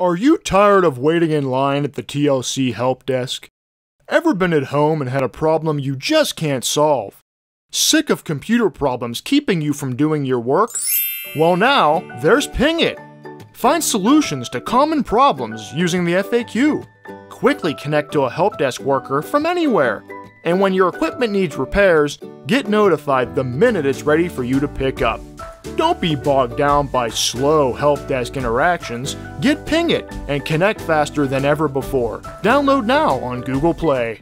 Are you tired of waiting in line at the TLC help desk? Ever been at home and had a problem you just can't solve? Sick of computer problems keeping you from doing your work? Well now, there's Pingit. Find solutions to common problems using the FAQ. Quickly connect to a help desk worker from anywhere. And when your equipment needs repairs, get notified the minute it's ready for you to pick up. Don't be bogged down by slow help desk interactions. Get Ping It and connect faster than ever before. Download now on Google Play.